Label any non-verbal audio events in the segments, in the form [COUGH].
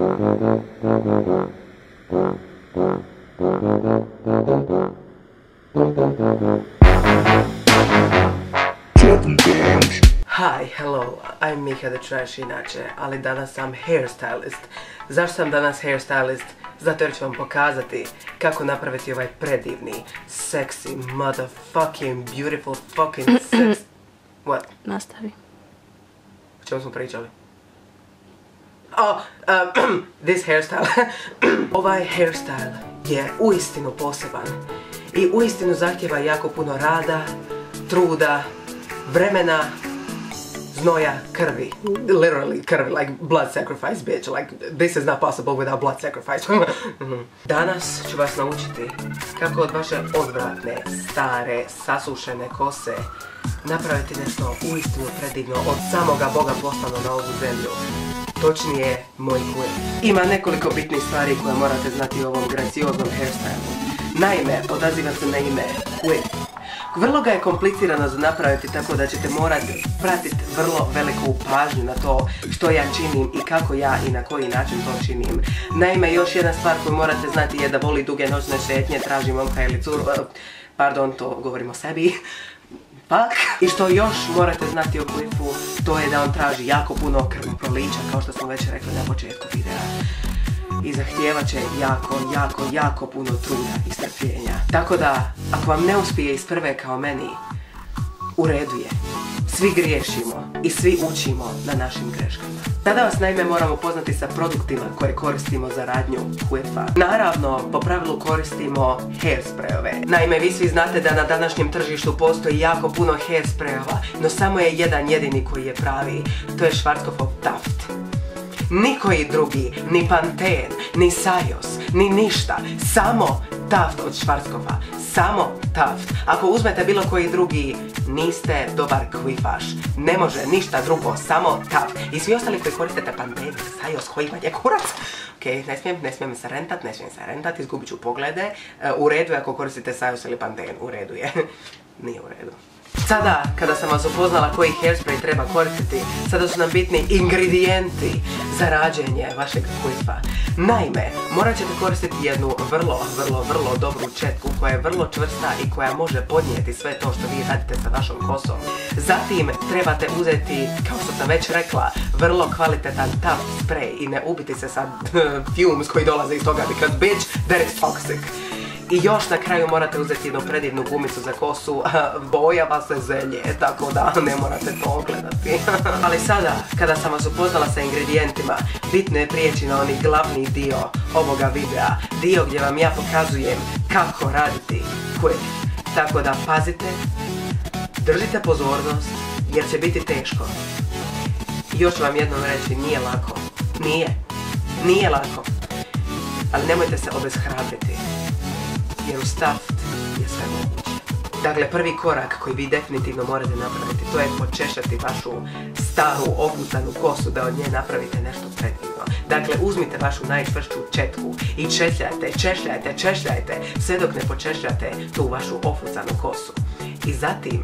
Hi, hello, I'm Miha the Trash inače, ali danas sam hairstylist. Zašto sam danas hairstylist? Zato jer ću vam pokazati kako napraviti ovaj predivni, sexy, motherfucking, beautiful, fucking sex... [CLEARS THROAT] What? Nastavi. O čemu smo pričali? Oh, um, [CLEARS THROAT] this hairstyle. [CLEARS THROAT] ovaj hairstyle je uistinu poseban i uistinu zahtjeva jako puno rada, truda, vremena, znoja, krvi. Literally krvi, like blood sacrifice, bitch. Like, this is not possible without blood sacrifice. [LAUGHS] Danas ću vas naučiti kako od vaše odvratne, stare, sasušene kose napraviti nešto uistinu predivno od samoga Boga poslano na ovu zemlju. Točnije, moj quip. Ima nekoliko bitnih stvari koje morate znati o ovom gracioznom hairstylu. Naime, odaziva se na ime quip. Vrlo ga je komplicirano za napraviti tako da ćete morati pratiti vrlo veliku pažnju na to što ja činim i kako ja i na koji način to činim. Naime, još jedna stvar koju morate znati je da voli duge noćne šetnje, traži momka ili curu, eh, pardon, to govorimo o sebi, pak. I što još morate znati o klipu, to je da on traži jako puno krvoprolića, kao što smo već rekli na početku videa i zahtijevat će jako, jako, jako puno truda i strpljenja. Tako da, ako vam ne uspije iz prve kao meni, u redu je. Svi griješimo i svi učimo na našim greškama. Tada vas naime moramo poznati sa produktima koje koristimo za radnju Quifa. Naravno, po pravilu koristimo hairsprayove. Naime, vi svi znate da na današnjem tržištu postoji jako puno hairsprayova, no samo je jedan jedini koji je pravi. To je Schwarzkopfov Taft. Nikoji drugi, ni Panten, ni Sajos, ni ništa. Samo Taft od Švarskova. Samo Taft. Ako uzmete bilo koji drugi, niste dobar kvifaš. Ne može ništa drugo, samo Taft. I svi ostali koji koristite Panten, Sajos, koji je kurac. Ok, ne smijem, ne smijem se rentat, ne smijem se rentat, izgubit ću poglede. E, u redu je ako koristite Sajos ili Panten, u redu je. [LAUGHS] Nije u redu. Sada, kada sam vas upoznala koji hairspray treba koristiti, sada su nam bitni ingredijenti za rađenje vašeg kuifa. Naime, morat ćete koristiti jednu vrlo, vrlo, vrlo dobru četku koja je vrlo čvrsta i koja može podnijeti sve to što vi radite sa vašom kosom. Zatim trebate uzeti, kao što sam već rekla, vrlo kvalitetan tough spray i ne ubiti se sa [LAUGHS] fumes koji dolaze iz toga because bitch, that is toxic. I još na kraju morate uzeti jednu predivnu gumicu za kosu, boja vas se zelje, tako da ne morate to gledati. [LAUGHS] Ali sada, kada sam vas upoznala sa ingredijentima, bitno je prijeći na onaj glavni dio ovoga videa, dio gdje vam ja pokazujem kako raditi quick. Tako da pazite, držite pozornost, jer će biti teško. Još vam jednom reći, nije lako. Nije. Nije lako. Ali nemojte se obeshrabriti jer u staft je sve moguće. Dakle, prvi korak koji vi definitivno morate napraviti, to je počešati vašu staru, obucanu kosu da od nje napravite nešto predivno. Dakle, uzmite vašu najčvršću četku i češljajte, češljajte, češljajte, sve dok ne počešljate tu vašu ofucanu kosu. I zatim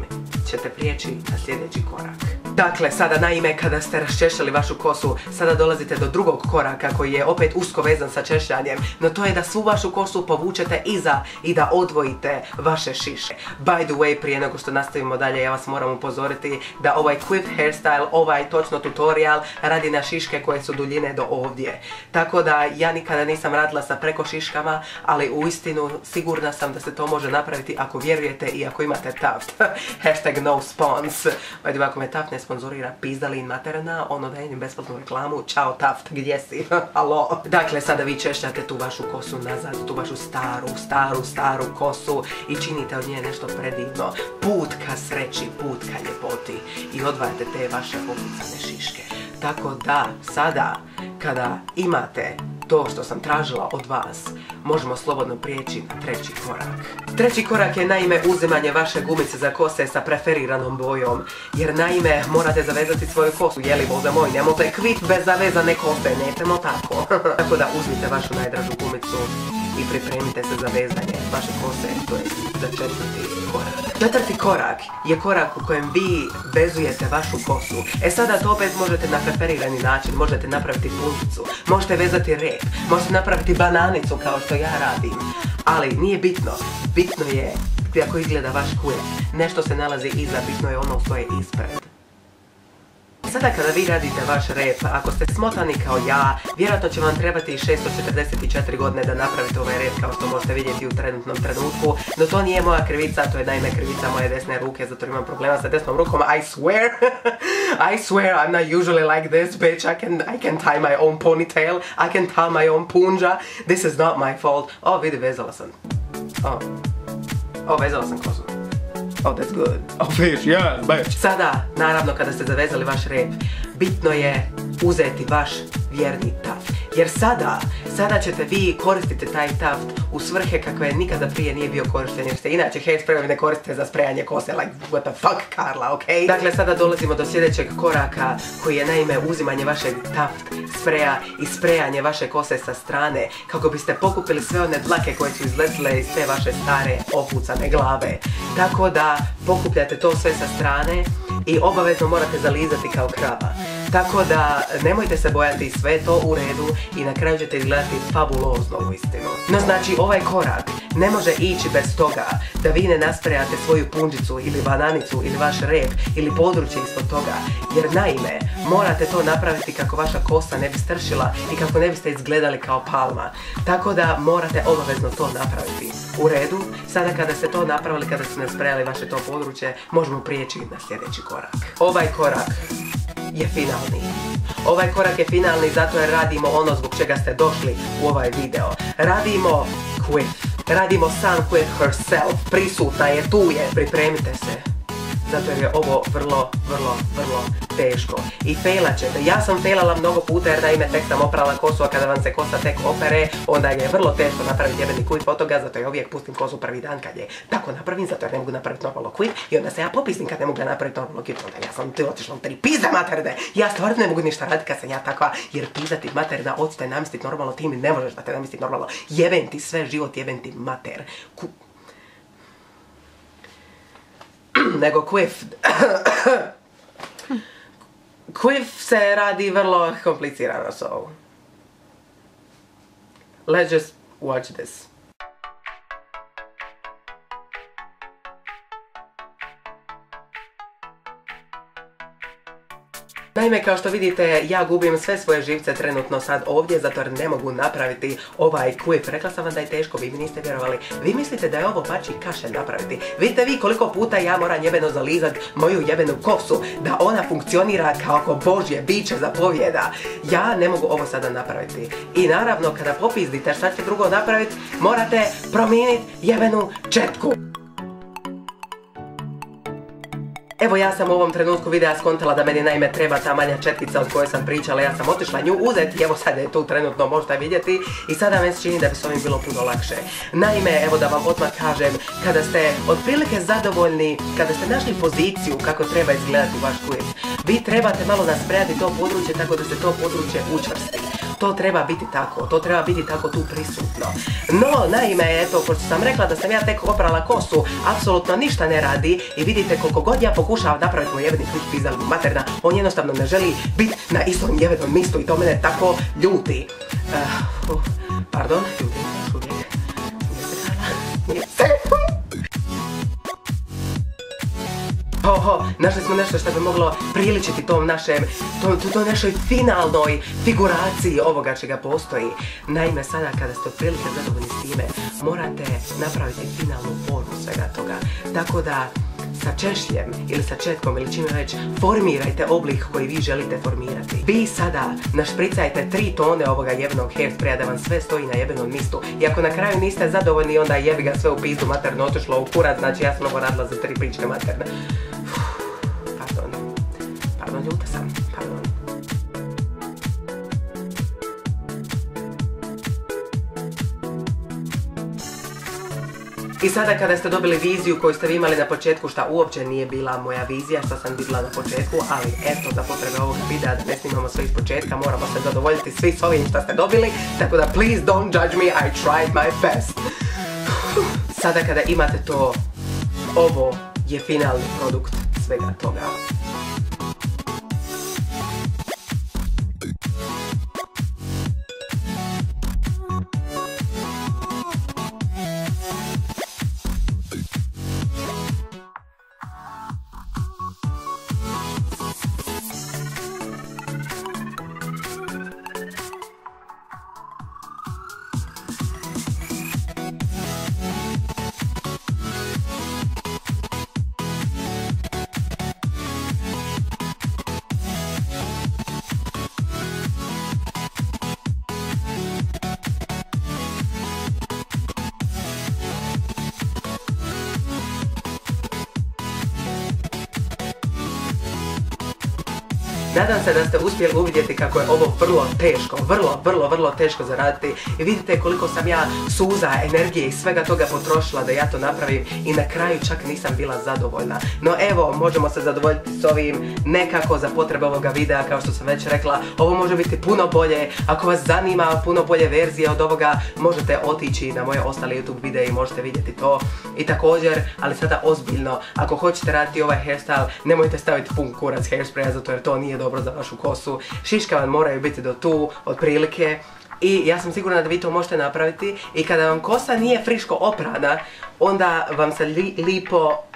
ćete prijeći na sljedeći korak. Dakle, sada naime kada ste raščešljali vašu kosu, sada dolazite do drugog koraka koji je opet usko vezan sa češljanjem, no to je da svu vašu kosu povučete iza i da odvojite vaše šiše. By the way, prije nego što nastavimo dalje, ja vas moram upozoriti da ovaj Quip hairstyle, ovaj točno tutorial radi na šiške koje su duljine do ovdje. Tako da ja nikada nisam radila sa preko šiškama, ali u istinu sigurna sam da se to može napraviti ako vjerujete i ako imate taft. [LAUGHS] Hashtag no spons. By ako me taft ne sponzorira pizdalin materna, ono da jednim besplatnu reklamu, čao Taft, gdje si? [LAUGHS] Halo? Dakle, sada vi češljate tu vašu kosu nazad, tu vašu staru, staru, staru kosu i činite od nje nešto predivno. Put ka sreći, put ka ljepoti i odvajate te vaše opucane šiške. Tako da, sada, kada imate to što sam tražila od vas, možemo slobodno prijeći na treći korak. Treći korak je naime uzimanje vaše gumice za kose sa preferiranom bojom, jer naime morate zavezati svoju kosu, jeli bože moj, nemojte kvit bez zavezane kose, nećemo tako. [LAUGHS] tako da uzmite vašu najdražu gumicu i pripremite se za vezanje vaše kose, to je za četvrti korak. Četvrti korak je korak u kojem vi vezujete vašu kosu. E sada to opet možete na preferirani način, možete napraviti punčicu, možete vezati rep, možete napraviti bananicu kao što ja radim. Ali nije bitno, bitno je kako izgleda vaš kujet. Nešto se nalazi iza, bitno je ono što je ispred. Sada kada vi radite vaš rep, ako ste smotani kao ja, vjerojatno će vam trebati 644 godine da napravite ovaj rep kao što možete vidjeti u trenutnom trenutku. No to nije moja krivica, to je naime krivica moje desne ruke, zato imam problema sa desnom rukom. I swear, [LAUGHS] I swear I'm not usually like this, bitch. I can, I can tie my own ponytail, I can tie my own punja. This is not my fault. O, vidi, vezala sam. O, vezala sam kosu. Oh, that's good. Oh, fish, yeah, bitch. Sada, naravno, kada ste zavezali vaš rep, bitno je uzeti vaš vjerni taft. Jer sada, sada ćete vi koristiti taj taft u svrhe kakve nikada prije nije bio korišten jer se inače hairspray ne koriste za sprejanje kose like what the fuck Karla, ok? Dakle sada dolazimo do sljedećeg koraka koji je naime uzimanje vašeg taft spreja i sprejanje vaše kose sa strane kako biste pokupili sve one dlake koje su izletile iz te vaše stare opucane glave. Tako da pokupljate to sve sa strane i obavezno morate zalizati kao krava. Tako da nemojte se bojati, sve to u redu i na kraju ćete izgledati fabulozno u istinu. No znači ovaj korak ne može ići bez toga da vi ne nasprejate svoju punđicu ili bananicu ili vaš rep ili područje ispod toga. Jer naime, morate to napraviti kako vaša kosa ne bi stršila i kako ne biste izgledali kao palma. Tako da morate obavezno to napraviti. U redu, sada kada ste to napravili, kada ste nasprejali vaše to područje, možemo prijeći na sljedeći korak. Ovaj korak je finalni. Ovaj korak je finalni zato jer radimo ono zbog čega ste došli u ovaj video. Radimo Quiff. Radimo sam Quiff herself. Prisutna je, tu je. Pripremite se zato jer je ovo vrlo, vrlo, vrlo teško. I failat ćete. Ja sam failala mnogo puta jer da ime tek sam oprala kosu, a kada vam se kosa tek opere, onda je vrlo teško napraviti jebeni quit od toga, zato ja uvijek pustim kosu prvi dan kad je tako napravim, zato jer ne mogu napraviti normalno quit i onda se ja popisnim kad ne mogu napraviti normalno quit, onda ja sam ti otišla u tri pizda materne. Ja stvarno ne mogu ništa raditi kad sam ja takva, jer pizati materna, odste namisliti normalno, ti mi ne možeš da te namisliti normalno. Jeben ti sve život, jeben ti mater. Nego Quiff. Quiff se radi vrlo komplicirano. Let's just watch this. Naime, kao što vidite, ja gubim sve svoje živce trenutno sad ovdje, zato jer ne mogu napraviti ovaj quip. Rekla sam vam da je teško, vi mi niste vjerovali. Vi mislite da je ovo bači kaše napraviti. Vidite vi koliko puta ja moram jebeno zalizat moju jebenu kosu, da ona funkcionira kao božje biće zapovjeda. Ja ne mogu ovo sada napraviti. I naravno, kada popizdite šta ćete drugo napraviti, morate promijeniti jebenu četku. Evo ja sam u ovom trenutku videa skontala da meni naime treba ta manja četkica od koje sam pričala, ja sam otišla nju uzeti, evo sad je tu trenutno možete vidjeti. I sada me čini da bi s ovim bilo puno lakše. Naime, evo da vam odmah kažem, kada ste otprilike zadovoljni, kada ste našli poziciju kako treba izgledati vaš quiz, vi trebate malo nasprejati to područje tako da se to područje učvrsti to treba biti tako, to treba biti tako tu prisutno. No, naime, eto, pošto sam rekla da sam ja tek oprala kosu, apsolutno ništa ne radi i vidite koliko god ja pokušavam napraviti moj jebeni klik pizal materna, on jednostavno ne želi biti na istom jebenom mistu i to mene tako ljuti. Uh, uh, pardon, ljuti, uvijek. Nije se [LAUGHS] ho, našli smo nešto što bi moglo priličiti tom našem, to, to, našoj finalnoj figuraciji ovoga čega postoji. Naime, sada kada ste otprilike zadovoljni s time, morate napraviti finalnu formu svega toga. Tako da, sa češljem ili sa četkom ili čime već formirajte oblik koji vi želite formirati. Vi sada našpricajte tri tone ovoga jebnog hairspraya da vam sve stoji na jebenom mistu. I ako na kraju niste zadovoljni onda jebi ga sve u pizdu materno otišlo u kurat, znači ja sam ovo radila za tri pričke materne. I sada kada ste dobili viziju koju ste vi imali na početku, šta uopće nije bila moja vizija, što sam vidjela na početku, ali eto, za potrebe ovog videa da ne snimamo sve iz početka, moramo se zadovoljiti svi s ovim što ste dobili, tako da please don't judge me, I tried my best. [SIGHS] Sada kada imate to, ovo je finalni produkt svega toga. Nadam se da ste uspjeli uvidjeti kako je ovo vrlo teško, vrlo, vrlo, vrlo teško zaraditi i vidite koliko sam ja suza, energije i svega toga potrošila da ja to napravim i na kraju čak nisam bila zadovoljna. No evo, možemo se zadovoljiti s ovim nekako za potrebe ovoga videa, kao što sam već rekla, ovo može biti puno bolje, ako vas zanima puno bolje verzije od ovoga, možete otići na moje ostale YouTube videe i možete vidjeti to. I također, ali sada ozbiljno, ako hoćete raditi ovaj hairstyle, nemojte staviti pun kurac hairspraya zato jer to nije dobro dobro za vašu kosu. Šiške vam moraju biti do tu, otprilike. I ja sam sigurna da vi to možete napraviti i kada vam kosa nije friško oprana, onda vam se lipo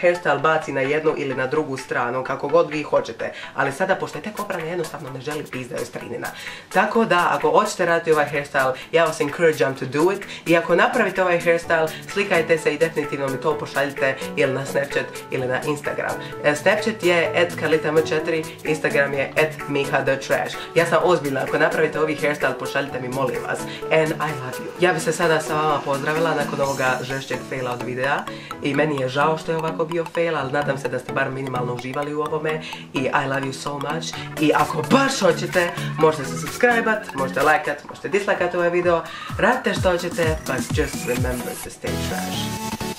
hairstyle baci na jednu ili na drugu stranu, kako god vi hoćete. Ali sada, pošto je tek oprana, jednostavno ne želi pizdaju strinina. Tako da, ako hoćete raditi ovaj hairstyle, ja vas encourageam to do it. I ako napravite ovaj hairstyle, slikajte se i definitivno mi to pošaljite ili na Snapchat ili na Instagram. E, Snapchat je at kalitama4, Instagram je at miha the trash. Ja sam ozbiljna, ako napravite ovaj hairstyle, pošaljite mi, molim vas. And I love you. Ja bi se sada sa vama pozdravila nakon ovoga žešćeg faila od videa. I meni je žao što što je ovako bio fail, ali nadam se da ste bar minimalno uživali u ovome. I I love you so much. I ako baš hoćete, možete se subscribe možete lajkat, možete dislajkat ovaj video, radite što hoćete, but just remember to stay trash.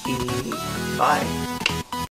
I bye!